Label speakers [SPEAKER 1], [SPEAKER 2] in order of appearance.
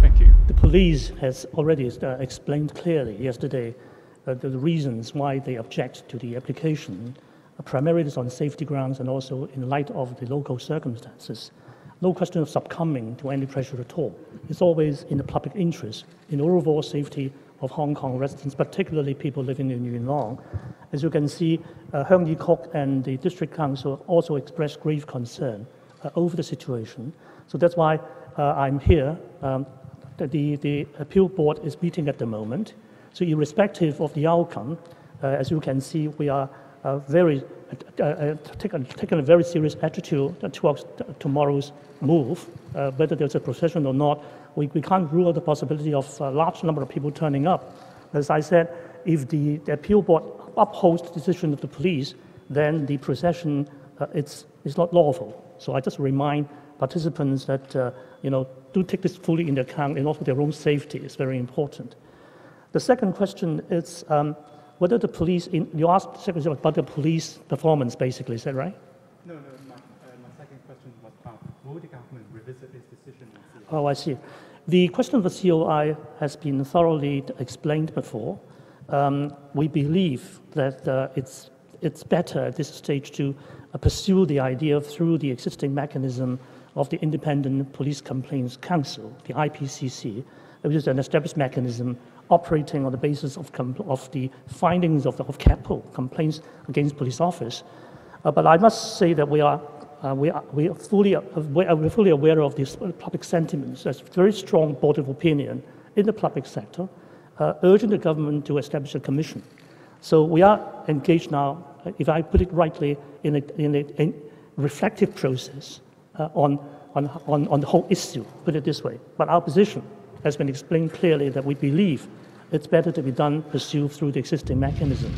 [SPEAKER 1] Thank you.
[SPEAKER 2] The police has already uh, explained clearly yesterday uh, the reasons why they object to the application, uh, primarily on safety grounds and also in light of the local circumstances. No question of succumbing to any pressure at all. It's always in the public interest, in the overall safety of Hong Kong residents, particularly people living in Yuen Long. As you can see, uh, Heung Yee Kuk and the district council also expressed grave concern over the situation. So that's why uh, I'm here. Um, the, the appeal board is meeting at the moment. So irrespective of the outcome, uh, as you can see, we are uh, very uh, uh, taking, taking a very serious attitude towards tomorrow's move, uh, whether there's a procession or not. We, we can't rule out the possibility of a large number of people turning up. As I said, if the, the appeal board upholds the decision of the police, then the procession uh, it's, it's not lawful. So I just remind participants that uh, you know do take this fully into account and also their own safety is very important. The second question is um, whether the police, in, you asked the Secretary about the police performance basically, is that right?
[SPEAKER 1] No, no, my, uh, my second question was about will the government revisit its decision on
[SPEAKER 2] Oh, I see. The question of the COI has been thoroughly explained before. Um, we believe that uh, it's, it's better at this stage to uh, pursue the idea through the existing mechanism of the Independent Police Complaints Council, the IPCC, which is an established mechanism operating on the basis of, of the findings of, the, of CAPO, complaints against police officers. Uh, but I must say that we are, uh, we are, we are fully, uh, we're fully aware of these public sentiments. There's very strong body of opinion in the public sector uh, urging the government to establish a commission. So we are engaged now, if I put it rightly, in a, in a, reflective process uh, on, on, on, on the whole issue, put it this way. But our position has been explained clearly that we believe it's better to be done, pursued through the existing mechanism.